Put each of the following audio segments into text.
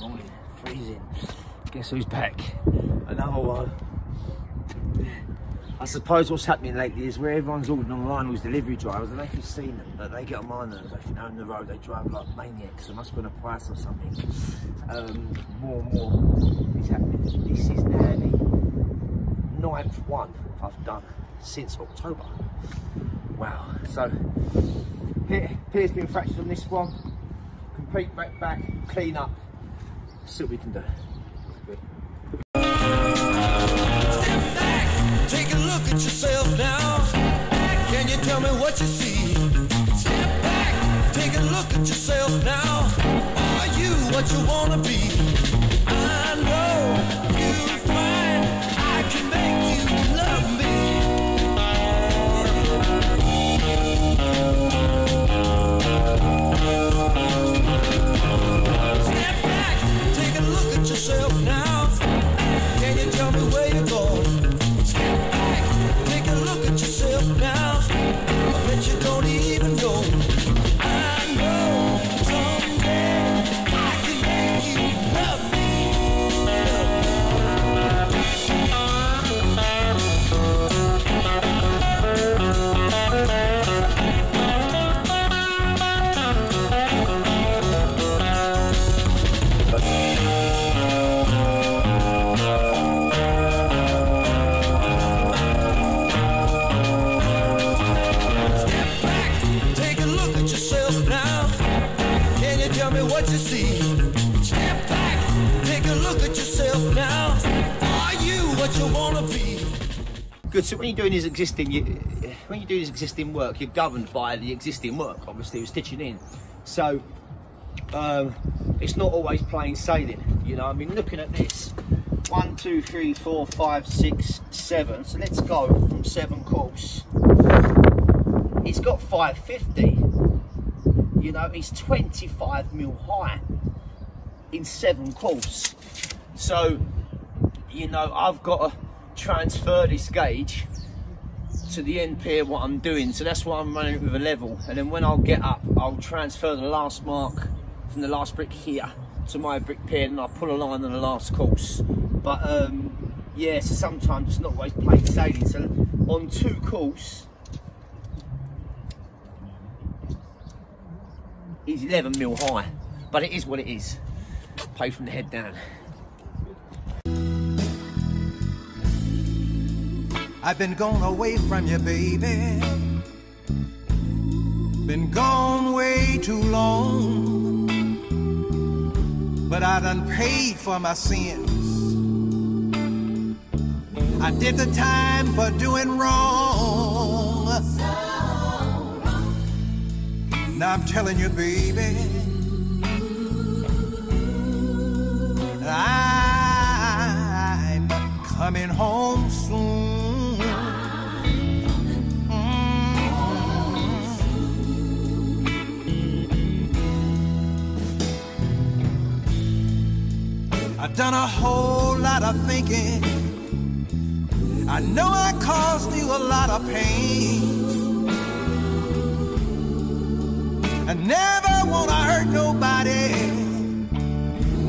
Morning, freezing. Guess who's back? Another one. I suppose what's happening lately is where everyone's ordering online with delivery drivers, know if you've seen them, but they get on my nerves. They they're on the road, they drive like maniacs. They must be on a price or something. Um, more and more is happening. This is the ninth one I've done since October. Wow. So, here, Pier's been fractured on this one. Complete back, back, clean up. See what we can do. Take a look at yourself now. Can you tell me what you see? Step back, take a look at yourself now. Are you what you wanna what you wanna be? Good. So when you're doing his existing, you, when you do his existing work, you're governed by the existing work. Obviously, with stitching in. So um, it's not always plain sailing. You know, I mean, looking at this, one, two, three, four, five, six, seven. So let's go from seven course. He's got 550. You know, he's 25 mil high in seven course. So you know, I've got to transfer this gauge to the end pier what I'm doing. So that's why I'm running it with a level. And then when I'll get up, I'll transfer the last mark from the last brick here to my brick pier and I'll pull a line on the last course. But um, yeah, so sometimes it's not always plain sailing. So on two course, he's 11 mil high. But it is what it is. Play from the head down. I've been gone away from you, baby. Been gone way too long. But I done paid for my sins. I did the time for doing wrong. Now I'm telling you, baby. I'm coming home soon. I've done a whole lot of thinking. I know I caused you a lot of pain. I never wanna hurt nobody.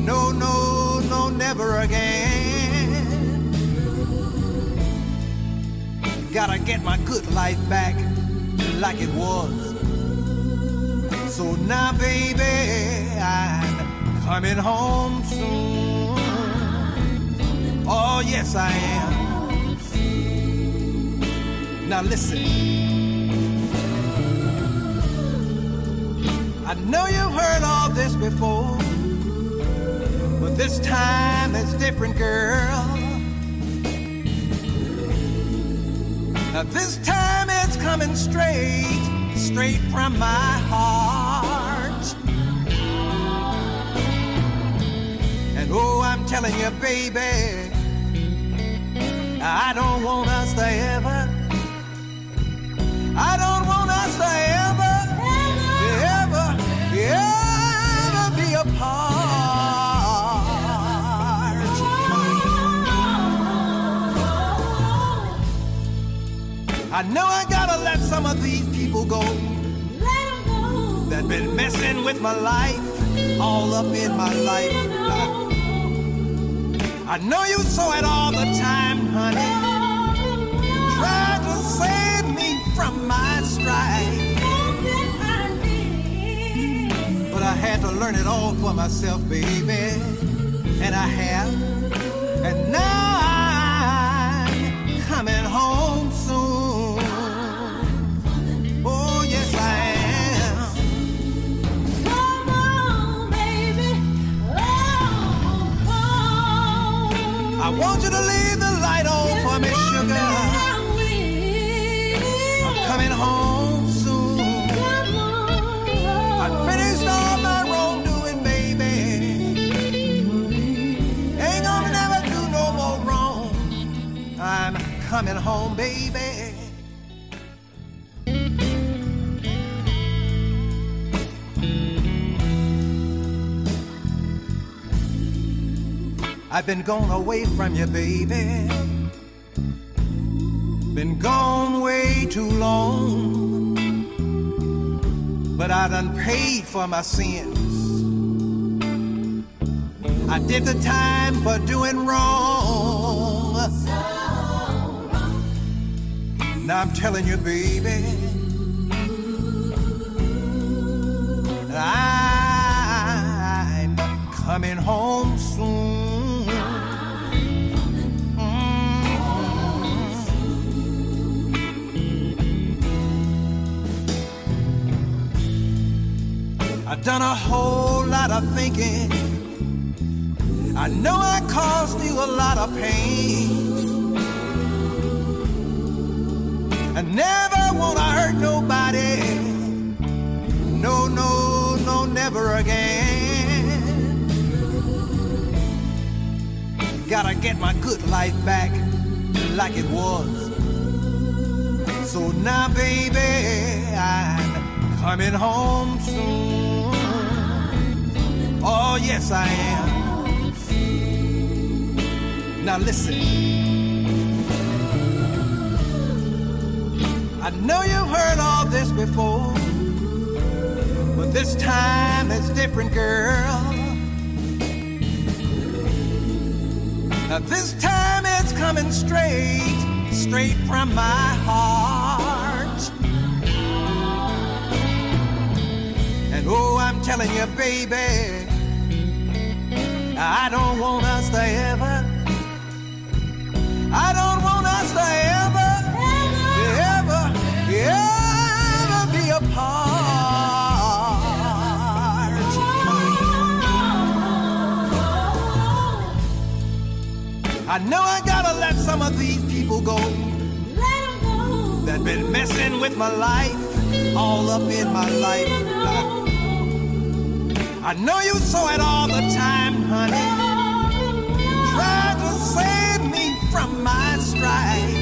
No, no, no, never again. Gotta get my good life back like it was. So now, baby, I'm coming home soon. Yes, I am. Now, listen. I know you've heard all this before, but this time it's different, girl. Now this time it's coming straight, straight from my heart. And oh, I'm telling you, baby, I don't want us to ever, I don't want us to ever, ever, ever be apart. I know I gotta let some of these people go that been messing with my life, all up in my life. I know you saw it all the time, honey. Tried to save me from my strife. But I had to learn it all for myself, baby. And I have. Coming home, baby. I've been gone away from you, baby. Been gone way too long. But I done paid for my sins. I did the time for doing wrong. Now I'm telling you, baby. I'm coming home soon. Mm. I've done a whole lot of thinking. I know I caused you a lot of pain. I never wanna hurt nobody. No, no, no, never again. Gotta get my good life back like it was. So now, baby, I'm coming home soon. Oh, yes, I am. Now, listen. I know you've heard all this before, but this time it's different, girl. Now, this time it's coming straight, straight from my heart. And oh, I'm telling you, baby, I don't want us to ever, I know I gotta let some of these people go go. That been messing with my life, all up in my life. I know you saw it all the time, honey. Tried to save me from my strife.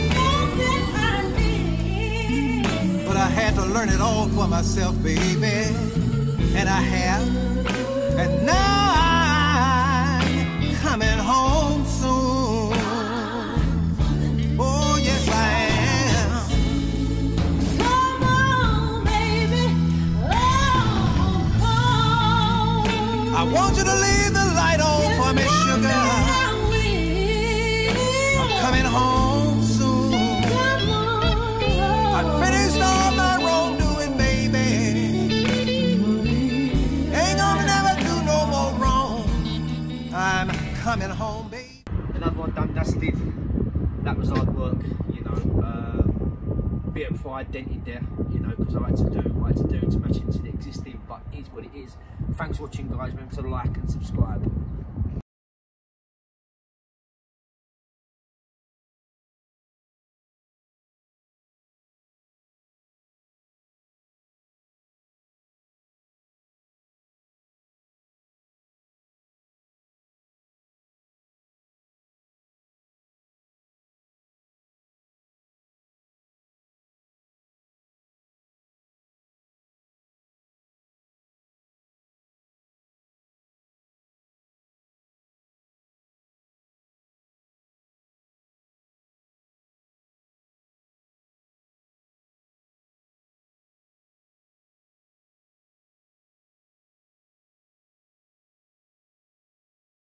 But I had to learn it all for myself, baby. And I have. And now That was hard work, you know. Uh, bit of pride dented there, you know, because I had to do what I had to do to match into the existing, but it is what it is. Thanks for watching, guys. Remember to like and subscribe.